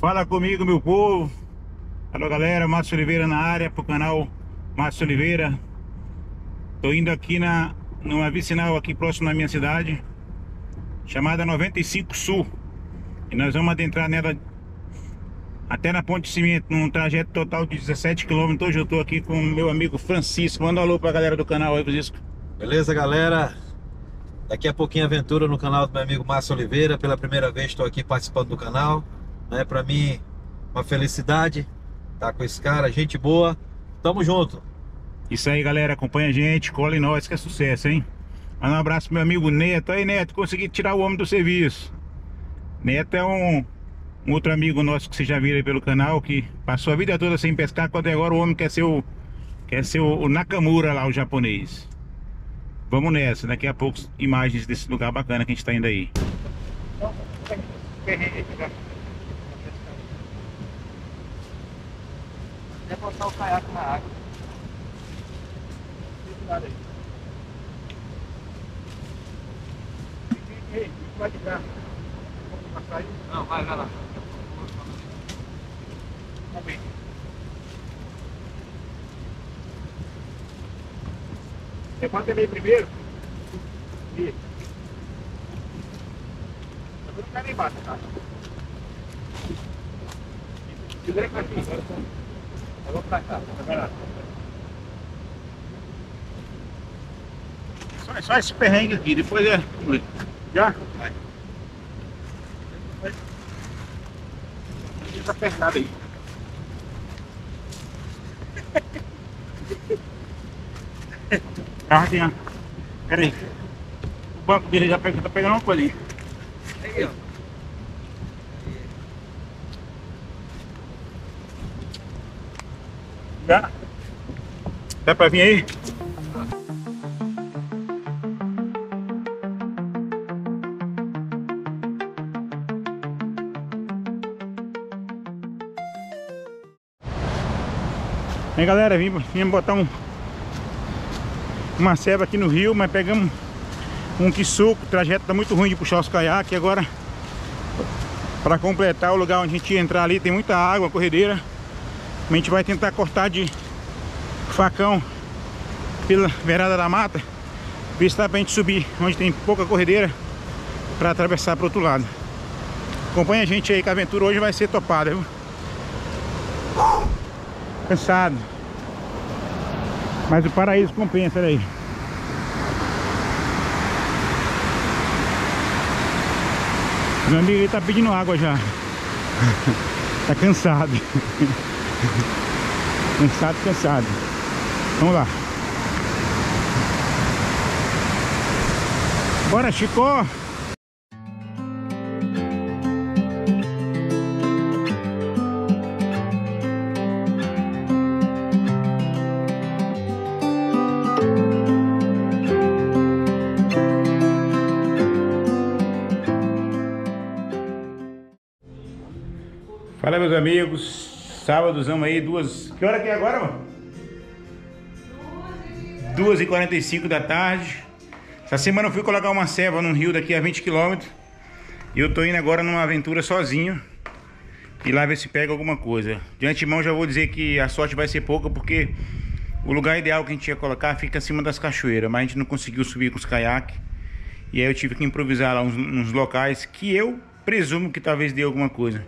Fala comigo, meu povo. Alô, galera. Márcio Oliveira na área pro canal Márcio Oliveira. Tô indo aqui na numa vicinal aqui próximo da minha cidade, chamada 95 Sul. E nós vamos adentrar nela até na Ponte Cimento, num trajeto total de 17 km. Hoje eu tô aqui com o meu amigo Francisco. Manda um alô pra galera do canal aí, Francisco. Beleza, galera? Daqui a pouquinho aventura no canal do meu amigo Márcio Oliveira. Pela primeira vez estou aqui participando do canal. É para mim uma felicidade estar tá com esse cara, gente boa. Tamo junto. Isso aí, galera. Acompanha a gente, cola em nós que é sucesso, hein? Manda um abraço pro meu amigo Neto. Aí, Neto, consegui tirar o homem do serviço. Neto é um, um outro amigo nosso que você já viram aí pelo canal, que passou a vida toda sem pescar, quando agora o homem quer ser o, quer ser o, o Nakamura lá, o japonês. Vamos nessa, daqui a pouco imagens desse lugar bacana que a gente tá indo aí. Até botar o caiaque na água. Cuidado aí. Ei, vai de? Não, vai, vai lá. Vamos ver. Levanta ele primeiro. Isso. Eu vou ficar ali embaixo, cara. Segura aqui. Eu vou pra cá. Só, só esse perrengue aqui, depois é. Já? Vai. Fica apertado aí. Ah, tem. Pera aí. O banco dele já pega, tá pegando uma coisa. Aí, ó. Já? Dá pra vir aí? Aí galera, vim, vim botar um uma ceba aqui no rio, mas pegamos um quisuco, o trajeto tá muito ruim de puxar os caiaques agora para completar o lugar onde a gente ia entrar ali tem muita água, corredeira a gente vai tentar cortar de facão pela beirada da mata ver se dá pra gente subir onde tem pouca corredeira para atravessar para outro lado acompanha a gente aí que a aventura hoje vai ser topada viu? cansado mas o paraíso compensa, olha aí. Meu amigo ele tá pedindo água já. tá cansado. cansado, cansado. Vamos lá. Bora, Chico! Fala meus amigos, sábadozão aí, duas... Que hora que é agora, mano? 2h45 da tarde. Essa semana eu fui colocar uma ceva num rio daqui a 20 km E eu tô indo agora numa aventura sozinho. E lá ver se pega alguma coisa. De antemão já vou dizer que a sorte vai ser pouca Porque o lugar ideal que a gente ia colocar fica acima das cachoeiras Mas a gente não conseguiu subir com os caiaques. E aí eu tive que improvisar lá uns, uns locais Que eu presumo que talvez dê alguma coisa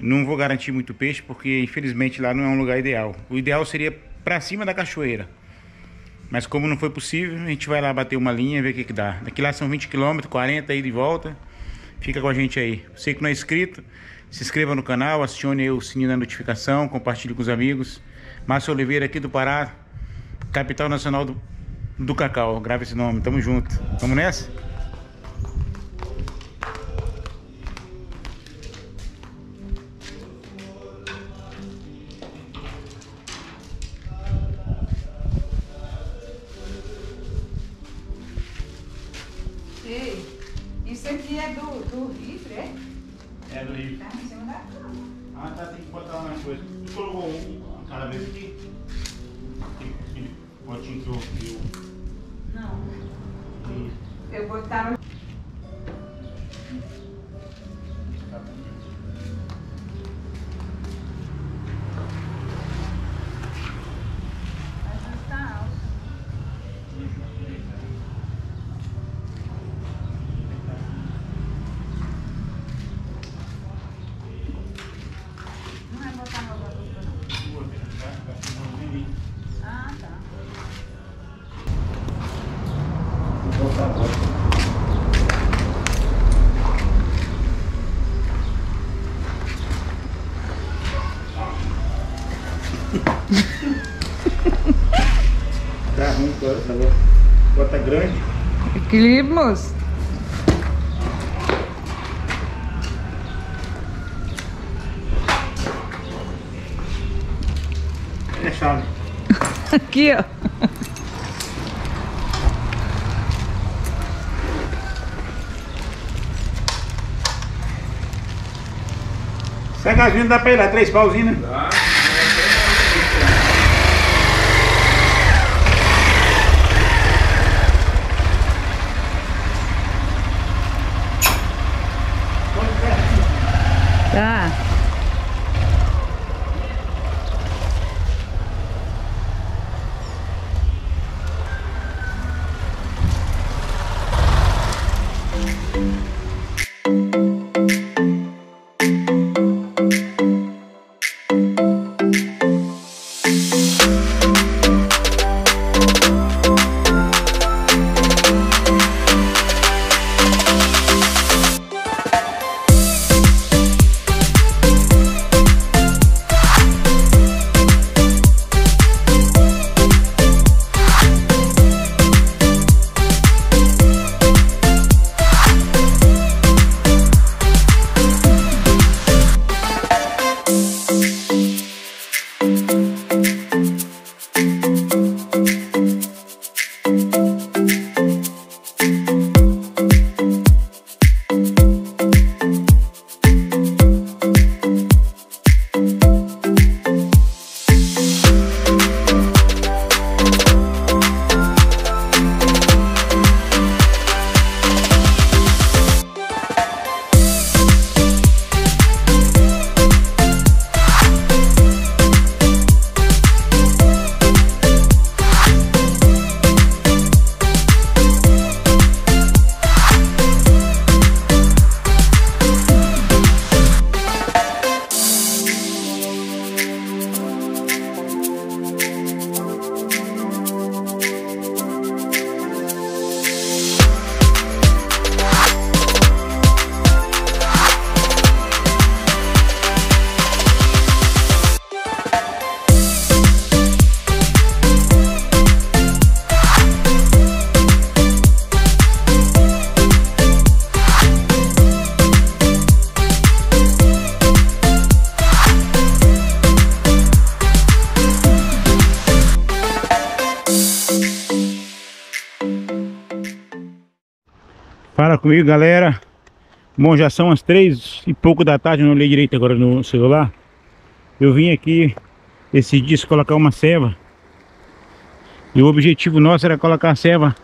não vou garantir muito peixe porque infelizmente lá não é um lugar ideal. O ideal seria para cima da cachoeira. Mas como não foi possível, a gente vai lá bater uma linha e ver o que, que dá. Daqui lá são 20 km, 40 aí de volta. Fica com a gente aí. Você que não é inscrito, se inscreva no canal, acione o sininho da notificação, compartilhe com os amigos. Márcio Oliveira aqui do Pará, capital nacional do, do cacau. Grave esse nome, tamo junto. Vamos nessa? Moço. É chave. Aqui, ó. Essa gasolina dá pra ir lá, três pauzinhos, né? Dá. Fala comigo, galera. Bom, já são as três e pouco da tarde, não olhei direito agora no celular. Eu vim aqui esses dias colocar uma ceva. E o objetivo nosso era colocar a ceva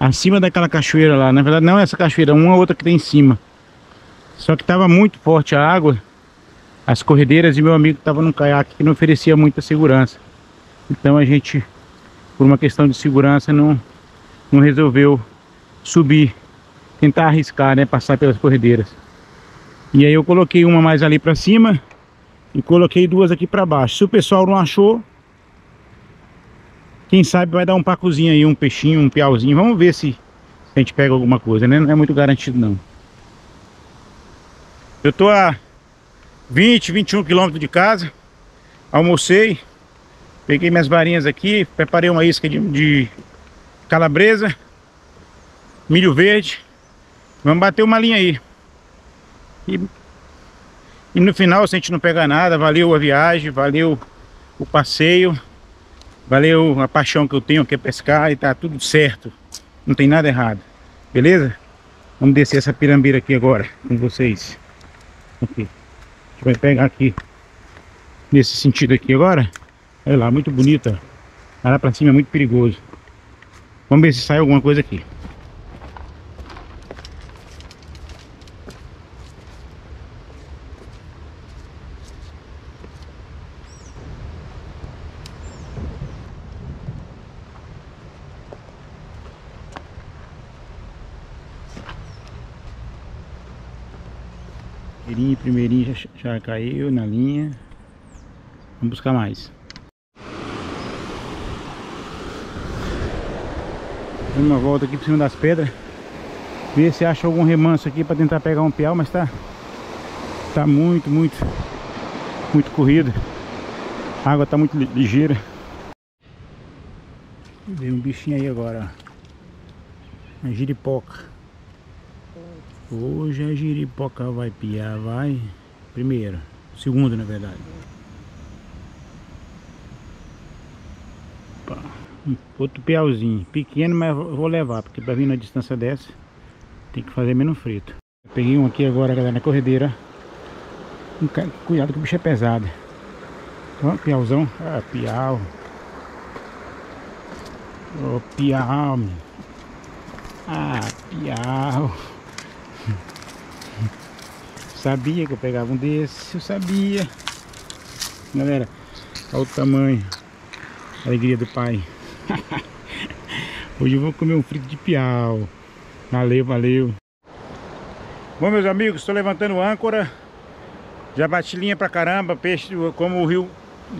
acima daquela cachoeira lá. Na verdade não essa cachoeira, uma outra que tem em cima. Só que estava muito forte a água, as corredeiras e meu amigo estava num caiaque que não oferecia muita segurança. Então a gente, por uma questão de segurança, não, não resolveu subir tentar arriscar, né? Passar pelas corredeiras. E aí eu coloquei uma mais ali pra cima e coloquei duas aqui pra baixo. Se o pessoal não achou, quem sabe vai dar um pacozinho aí, um peixinho, um piauzinho. Vamos ver se a gente pega alguma coisa, né? Não é muito garantido não. Eu tô a 20, 21 quilômetros de casa. Almocei. Peguei minhas varinhas aqui. Preparei uma isca de, de calabresa. Milho verde. Vamos bater uma linha aí. E, e no final, se a gente não pegar nada, valeu a viagem, valeu o passeio, valeu a paixão que eu tenho que é pescar e tá tudo certo. Não tem nada errado. Beleza? Vamos descer essa pirambeira aqui agora com vocês. Aqui. A gente vai pegar aqui nesse sentido aqui agora. Olha lá, muito bonita. Lá pra cima é muito perigoso. Vamos ver se sai alguma coisa aqui. Já, caiu na linha. Vamos buscar mais. Dando uma volta aqui por cima das pedras. Ver se acha algum remanso aqui para tentar pegar um piau, mas tá tá muito, muito muito corrido. A água tá muito ligeira. Veio um bichinho aí agora, ó. Uma giripoca. Hoje a giripoca vai piar, vai. Primeiro. Segundo, na verdade. Opa. Outro piauzinho. Pequeno, mas vou levar. Porque pra vir na distância dessa, tem que fazer menos frito. peguei um aqui agora, galera, na corredeira. Cuidado que o bicho é pesado. Ó, piauzão. Ah, piau. Oh, piau, meu. Ah, piau. Sabia que eu pegava um desses, eu sabia. Galera, olha o tamanho. Alegria do pai. Hoje eu vou comer um frito de piau. Valeu, valeu. Bom, meus amigos, estou levantando âncora. Já bati linha pra caramba. Peixe, como o rio,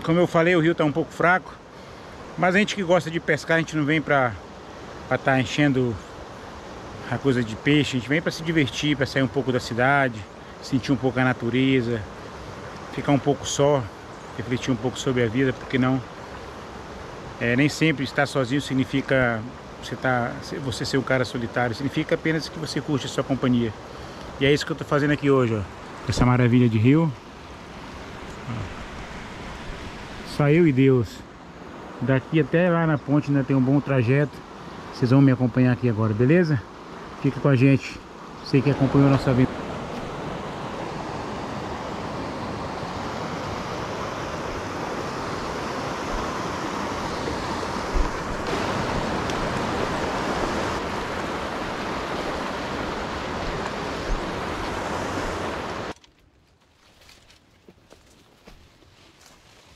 como eu falei, o rio tá um pouco fraco. Mas a gente que gosta de pescar, a gente não vem pra estar tá enchendo a coisa de peixe. A gente vem pra se divertir, pra sair um pouco da cidade sentir um pouco a natureza, ficar um pouco só, refletir um pouco sobre a vida, porque não é, nem sempre estar sozinho significa você, tá, você ser um cara solitário, significa apenas que você curte a sua companhia. E é isso que eu estou fazendo aqui hoje, ó, essa maravilha de rio. Saiu e Deus. Daqui até lá na ponte ainda tem um bom trajeto. Vocês vão me acompanhar aqui agora, beleza? Fica com a gente. Sei que acompanhou a nossa vida.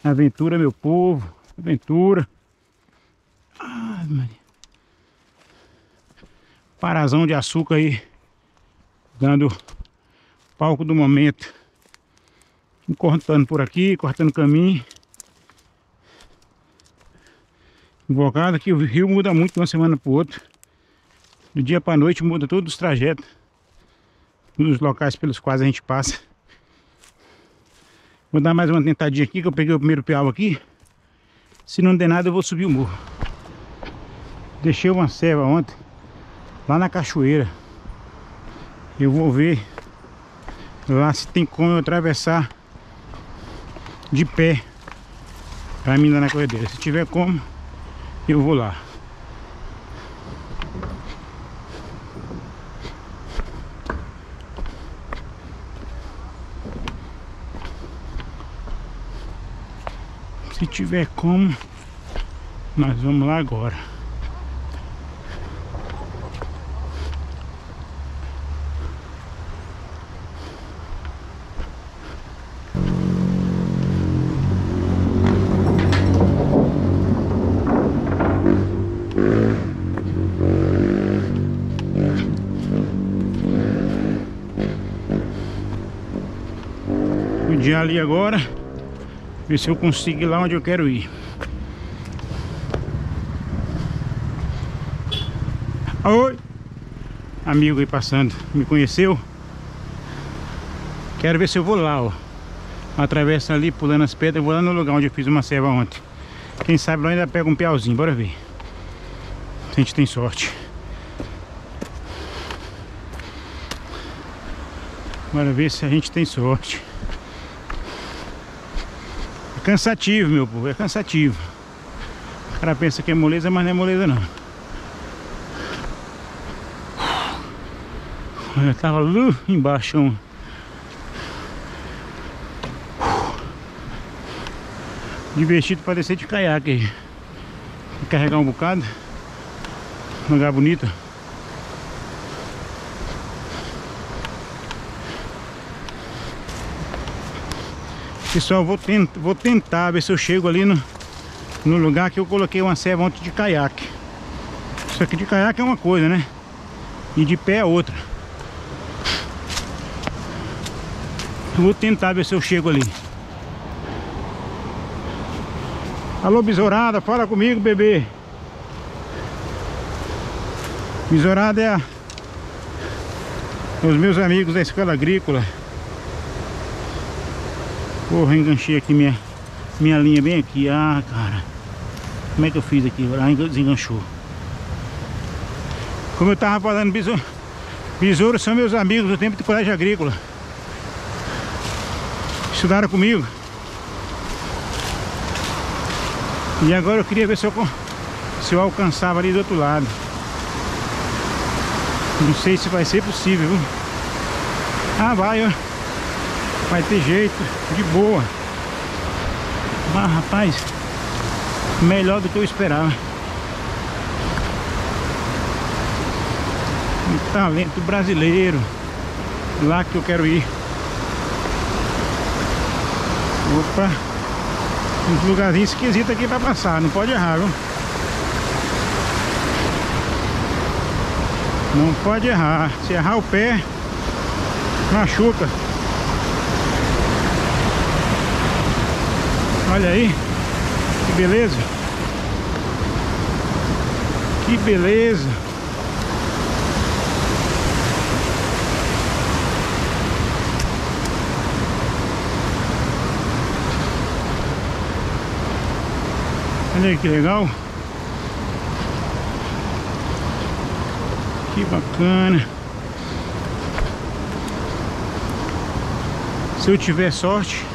Aventura, meu povo. Aventura. Ai, Maria. Parazão de açúcar aí. Dando palco do momento. Cortando por aqui, cortando caminho. Invocado que o rio muda muito de uma semana para outra. Do dia para noite muda todos os trajetos. Dos locais pelos quais a gente passa. Vou dar mais uma tentadinha aqui, que eu peguei o primeiro piau aqui. Se não der nada, eu vou subir o morro. Deixei uma serva ontem, lá na cachoeira. Eu vou ver lá se tem como eu atravessar de pé para mim lá na corredeira. Se tiver como, eu vou lá. Se tiver como, nós vamos lá agora. Ali agora Ver se eu consigo ir lá onde eu quero ir. Oi! Amigo aí passando, me conheceu? Quero ver se eu vou lá, ó. Atravessa ali, pulando as pedras, vou lá no lugar onde eu fiz uma serva ontem. Quem sabe lá ainda pega um piauzinho, bora ver. Se a gente tem sorte. Bora ver se a gente tem sorte cansativo, meu povo, é cansativo. O cara pensa que é moleza, mas não é moleza não. Eu tava lá embaixo. Divertido para descer de caiaque aí. Carregar um bocado. Um lugar bonito. Pessoal, vou, tent, vou tentar ver se eu chego ali no, no lugar que eu coloquei uma serva ontem de caiaque. Isso aqui de caiaque é uma coisa, né? E de pé é outra. Vou tentar ver se eu chego ali. Alô, besourada, fala comigo, bebê. Besourada é a... os meus amigos da escola agrícola. Porra, enganchei aqui minha Minha linha bem aqui. Ah, cara. Como é que eu fiz aqui? Ah, desenganchou. Como eu tava falando, besouro, besouros são meus amigos do tempo de colégio agrícola. Estudaram comigo. E agora eu queria ver se eu, se eu alcançava ali do outro lado. Não sei se vai ser possível? Ah, vai, ó. Vai ter jeito, de boa. Mas, rapaz, melhor do que eu esperava. Um talento brasileiro. Lá que eu quero ir. Opa. Uns lugarzinhos esquisitos aqui pra passar. Não pode errar, viu? Não pode errar. Se errar o pé, machuca. Olha aí. Que beleza. Que beleza. Olha aí que legal. Que bacana. Se eu tiver sorte.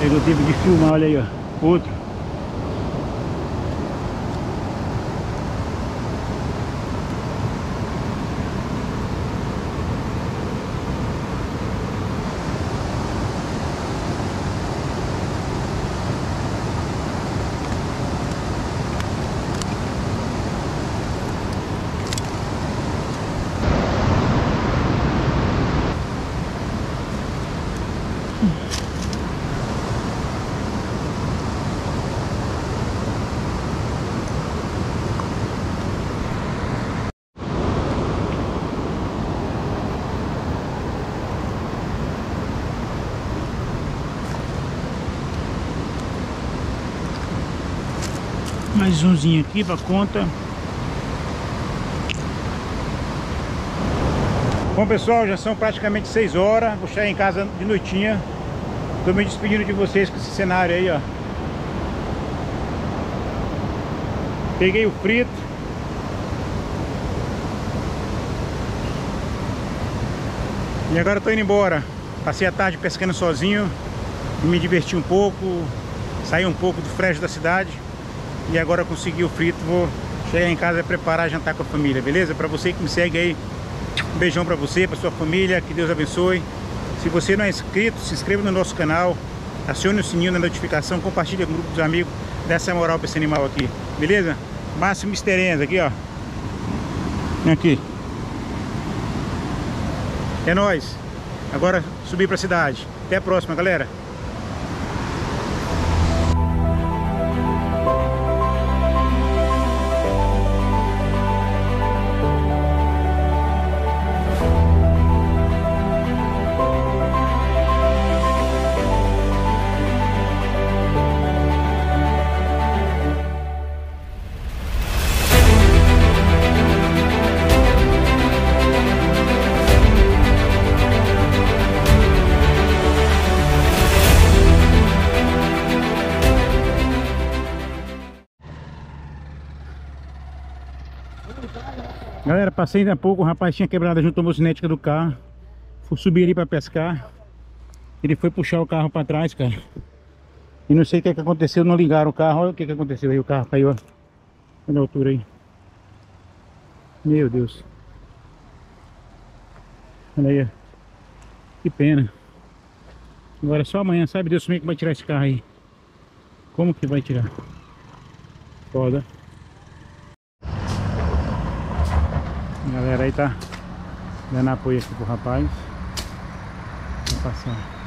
Pegou tempo de filmar, olha aí, ó. Outro. Mais umzinho aqui pra conta. Bom pessoal, já são praticamente 6 horas. Vou chegar em casa de noitinha. Tô me despedindo de vocês com esse cenário aí, ó. Peguei o frito. E agora eu tô indo embora. Passei a tarde pescando sozinho. Me diverti um pouco. Saí um pouco do frejo da cidade. E agora consegui o frito, vou chegar em casa e preparar jantar com a família, beleza? Para você que me segue aí, um beijão para você, para sua família, que Deus abençoe. Se você não é inscrito, se inscreva no nosso canal, acione o sininho da notificação, compartilhe com o grupo dos amigos, dá essa moral para esse animal aqui, beleza? Máximo Misterenza aqui, ó. Aqui. É nóis. Agora subir para a cidade. Até a próxima, galera. Passei ainda há pouco, o rapaz tinha quebrado junto a mocinética do carro. Fui subir ali para pescar. Ele foi puxar o carro para trás, cara. E não sei o que, que aconteceu, não ligaram o carro. Olha o que, que aconteceu aí, o carro caiu, ó. Olha a altura aí. Meu Deus. Olha aí. Que pena. Agora só amanhã, sabe Deus como é que vai tirar esse carro aí. Como que vai tirar? Foda. A galera aí tá dando apoio aqui pro rapaz. Vou passar.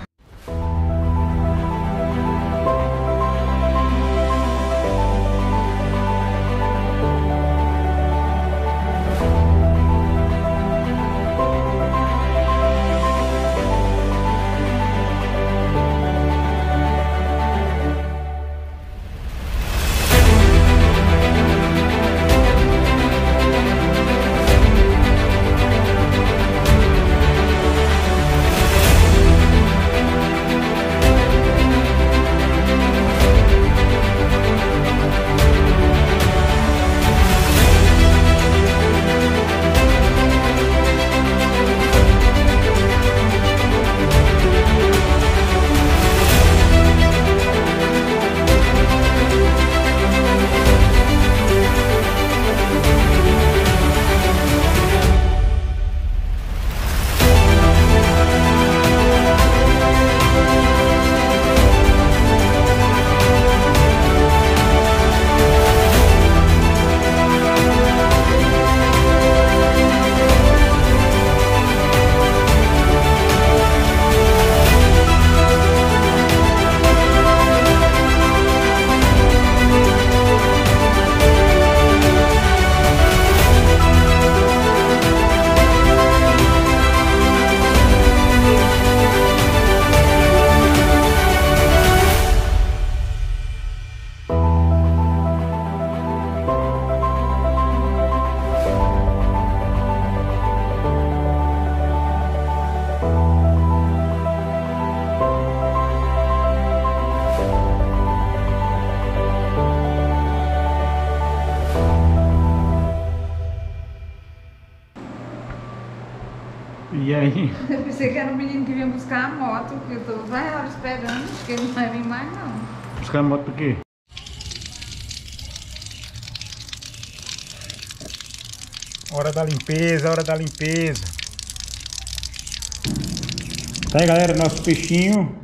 Aí? Eu pensei que era o menino que vinha buscar a moto, que eu tô várias horas esperando, acho que ele não vai vir mais não. Buscar a moto por quê? Hora da limpeza, hora da limpeza. Tá aí galera, nosso peixinho.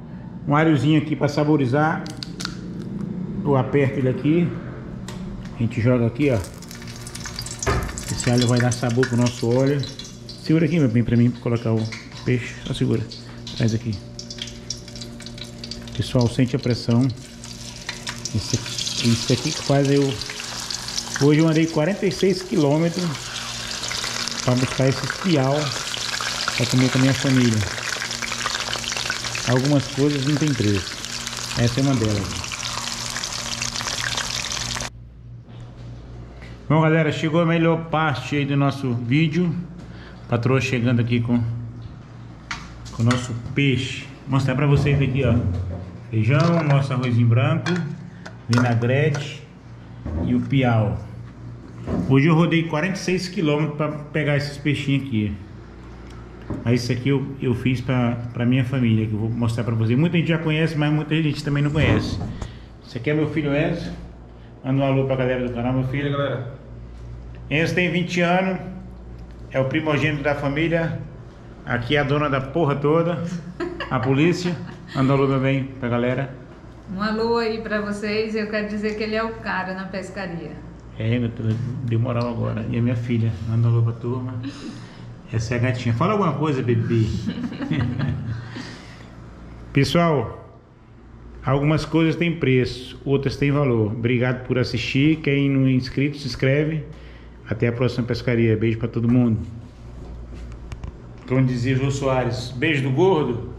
Um alhozinho aqui para saborizar. Eu aperto ele aqui. A gente joga aqui, ó. Esse alho vai dar sabor pro nosso óleo. Segura aqui, meu bem, pra mim colocar o peixe. Só segura. Traz aqui. Pessoal, sente a pressão. Isso aqui, isso aqui que faz eu. Hoje eu andei 46 quilômetros para buscar esse piau para comer com a minha família. Algumas coisas não tem preço. Essa é uma delas. Bom galera, chegou a melhor parte aí do nosso vídeo. Patroa chegando aqui com, com o nosso peixe. Vou mostrar para vocês aqui, ó. Feijão, nosso arrozinho branco, vinagrete e o piau. Hoje eu rodei 46 km para pegar esses peixinhos aqui. Aí isso aqui eu, eu fiz para minha família, que eu vou mostrar para vocês. Muita gente já conhece, mas muita gente também não conhece. Esse aqui é meu filho Enzo. Manda um alô pra galera do canal, meu filho. Filha, galera. Enzo tem 20 anos, é o primogênito da família. Aqui é a dona da porra toda, a polícia. Manda um alô também pra galera. Um alô aí pra vocês, eu quero dizer que ele é o cara na pescaria. É, eu deu moral agora. E a minha filha, manda um alô pra turma. Essa é a gatinha. Fala alguma coisa, bebê. Pessoal, algumas coisas têm preço, outras têm valor. Obrigado por assistir. Quem não é inscrito, se inscreve. Até a próxima pescaria. Beijo pra todo mundo. Como dizia Jô Soares, beijo do gordo.